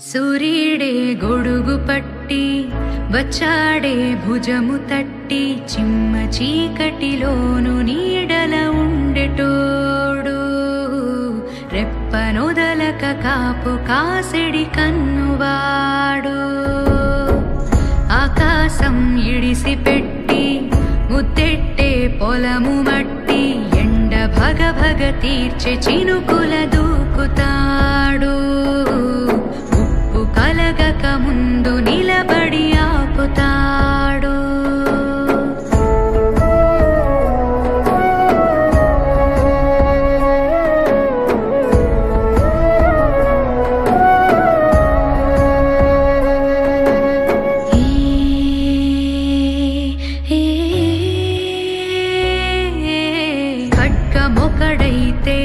సూర్యుడే గొడుగు పట్టి వచ్చాడే భుజము తట్టి చిమ్మ చీకటిలోను నీడల ఉండెటోడు. రెప్పనొదలక కాపు కాసిడి కన్నువాడు. ఆకాశం ఇడిసి పెట్టి ముద్దెట్టే పొలము మట్టి ఎండ భగ భగ తీర్చే చినుకుల దూకుతాడు. కలగక ముందు నిలబడి ఆపుతాడు ఖడ్గమొకడైతే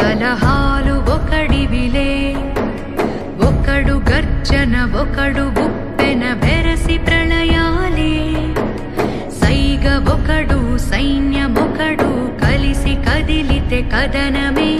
కలహాలు ఒకడివిలే ఒకడు గర్జన ఒకడు బుప్పెన బెరసి ప్రళయాలే. సైగ ఒకడు సైన్యమొకడు కలిసి కదిలితే కదనమే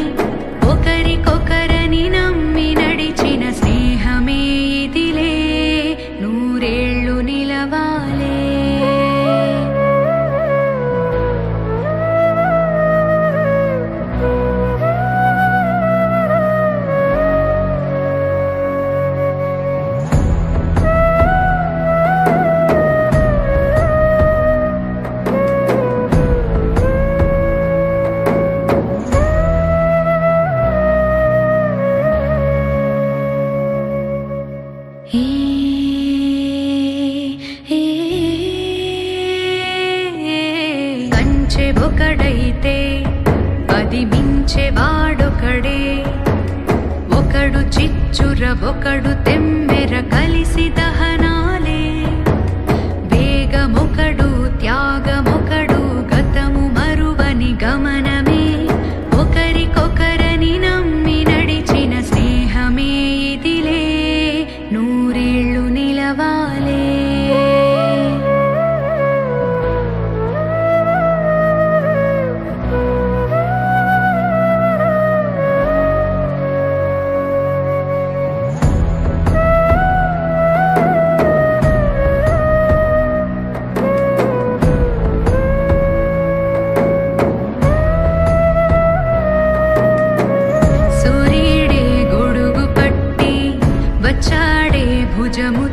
మించె వాడొకడే. ఒకడు చిచ్చుర ఒకడు తెమ్మెర కలిసిదా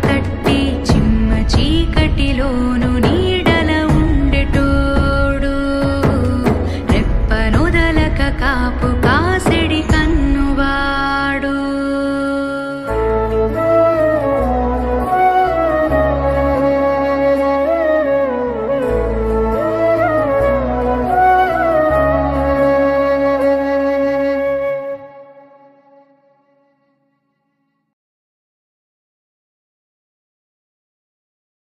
தட்ட